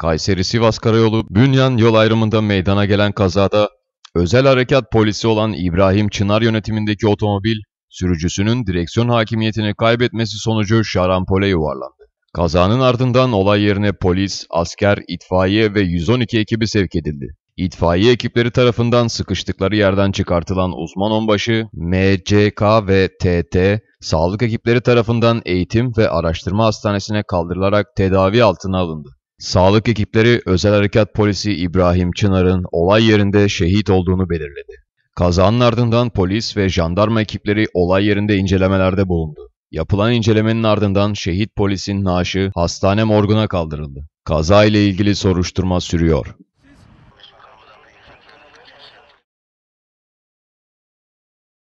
Kayseri-Sivas Karayolu Bünyan yol ayrımında meydana gelen kazada özel harekat polisi olan İbrahim Çınar yönetimindeki otomobil sürücüsünün direksiyon hakimiyetini kaybetmesi sonucu şarampole yuvarlandı. Kazanın ardından olay yerine polis, asker, itfaiye ve 112 ekibi sevk edildi. İtfaiye ekipleri tarafından sıkıştıkları yerden çıkartılan uzman onbaşı, MCK ve TT, sağlık ekipleri tarafından eğitim ve araştırma hastanesine kaldırılarak tedavi altına alındı. Sağlık ekipleri özel harekat polisi İbrahim Çınar'ın olay yerinde şehit olduğunu belirledi. Kazanın ardından polis ve jandarma ekipleri olay yerinde incelemelerde bulundu. Yapılan incelemenin ardından şehit polisin naaşı hastane morguna kaldırıldı. Kaza ile ilgili soruşturma sürüyor.